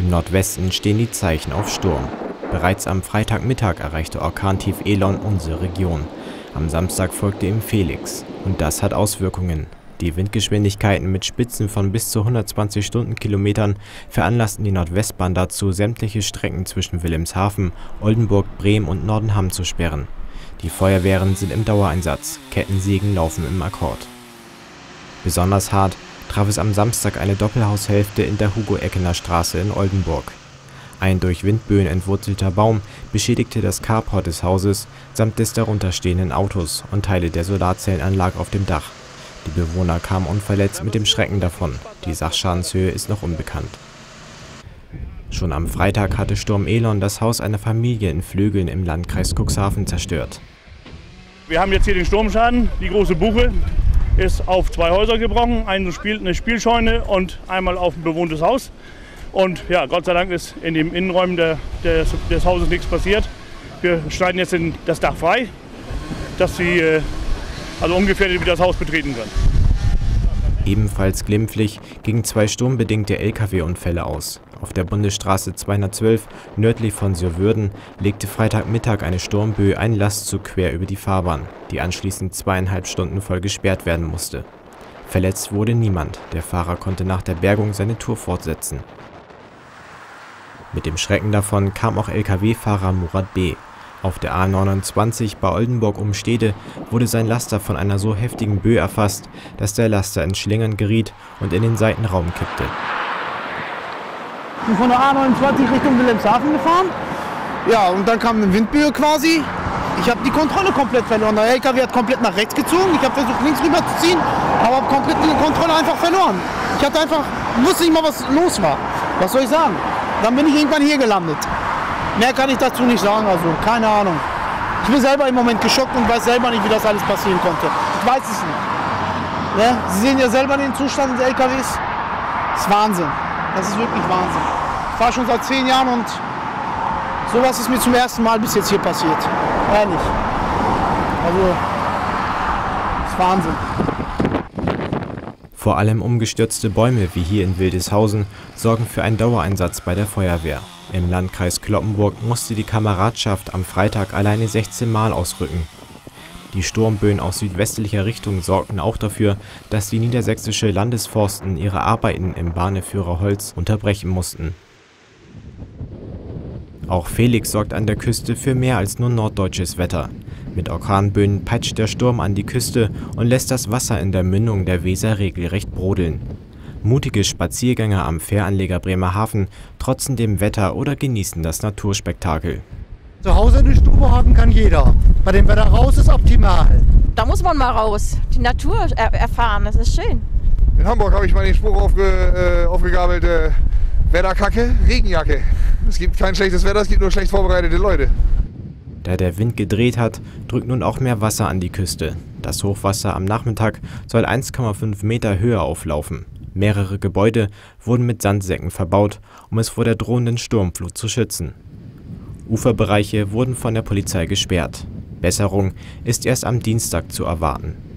Im Nordwesten stehen die Zeichen auf Sturm. Bereits am Freitagmittag erreichte Orkantief Elon unsere Region. Am Samstag folgte ihm Felix. Und das hat Auswirkungen. Die Windgeschwindigkeiten mit Spitzen von bis zu 120 Stundenkilometern veranlassten die Nordwestbahn dazu, sämtliche Strecken zwischen Wilhelmshaven, Oldenburg, Bremen und Nordenham zu sperren. Die Feuerwehren sind im Dauereinsatz, Kettensägen laufen im Akkord. Besonders hart traf es am Samstag eine Doppelhaushälfte in der Hugo-Eckener Straße in Oldenburg. Ein durch Windböen entwurzelter Baum beschädigte das Carport des Hauses samt des darunter stehenden Autos und Teile der Solarzellenanlage auf dem Dach. Die Bewohner kamen unverletzt mit dem Schrecken davon. Die Sachschadenshöhe ist noch unbekannt. Schon am Freitag hatte Sturm Elon das Haus einer Familie in Flögeln im Landkreis Cuxhaven zerstört. Wir haben jetzt hier den Sturmschaden. Die große Buche ist auf zwei Häuser gebrochen. Eine Spielscheune und einmal auf ein bewohntes Haus. Und ja, Gott sei Dank ist in den Innenräumen der, des, des Hauses nichts passiert. Wir schneiden jetzt das Dach frei, dass sie äh, also ungefährdet wieder das Haus betreten können. Ebenfalls glimpflich gingen zwei sturmbedingte Lkw-Unfälle aus. Auf der Bundesstraße 212 nördlich von Sürwürden legte Freitagmittag eine Sturmböe einen Lastzug quer über die Fahrbahn, die anschließend zweieinhalb Stunden voll gesperrt werden musste. Verletzt wurde niemand, der Fahrer konnte nach der Bergung seine Tour fortsetzen. Mit dem Schrecken davon kam auch Lkw-Fahrer Murat B. Auf der A29 bei Oldenburg um Stede wurde sein Laster von einer so heftigen Böe erfasst, dass der Laster ins Schlingern geriet und in den Seitenraum kippte. Ich bin von der A29 Richtung Wilhelmshaven gefahren. Ja, und dann kam eine Windböe quasi. Ich habe die Kontrolle komplett verloren. Der LKW hat komplett nach rechts gezogen. Ich habe versucht, links rüber zu ziehen, aber habe komplett die Kontrolle einfach verloren. Ich hatte einfach, wusste nicht mal, was los war. Was soll ich sagen? Dann bin ich irgendwann hier gelandet. Mehr kann ich dazu nicht sagen, also keine Ahnung. Ich bin selber im Moment geschockt und weiß selber nicht, wie das alles passieren konnte. Ich weiß es nicht. Ne? Sie sehen ja selber den Zustand des LKWs. Das ist Wahnsinn. Das ist wirklich Wahnsinn. Ich fahre schon seit zehn Jahren und sowas ist mir zum ersten Mal bis jetzt hier passiert. Ehrlich. Also, das ist Wahnsinn. Vor allem umgestürzte Bäume wie hier in Wildeshausen sorgen für einen Dauereinsatz bei der Feuerwehr. Im Landkreis Cloppenburg musste die Kameradschaft am Freitag alleine 16 Mal ausrücken. Die Sturmböen aus südwestlicher Richtung sorgten auch dafür, dass die niedersächsische Landesforsten ihre Arbeiten im Bahneführer Holz unterbrechen mussten. Auch Felix sorgt an der Küste für mehr als nur norddeutsches Wetter. Mit Orkanböen peitscht der Sturm an die Küste und lässt das Wasser in der Mündung der Weser regelrecht brodeln. Mutige Spaziergänger am Fähranleger Bremerhaven trotzen dem Wetter oder genießen das Naturspektakel. Zu Hause eine Stube haben kann jeder. Bei dem Wetter raus ist optimal. Da muss man mal raus, die Natur er erfahren, das ist schön. In Hamburg habe ich mal den Spruch aufge, äh, aufgegabelt, äh, Wetterkacke, Regenjacke. Es gibt kein schlechtes Wetter, es gibt nur schlecht vorbereitete Leute. Da der Wind gedreht hat, drückt nun auch mehr Wasser an die Küste. Das Hochwasser am Nachmittag soll 1,5 Meter höher auflaufen. Mehrere Gebäude wurden mit Sandsäcken verbaut, um es vor der drohenden Sturmflut zu schützen. Uferbereiche wurden von der Polizei gesperrt. Besserung ist erst am Dienstag zu erwarten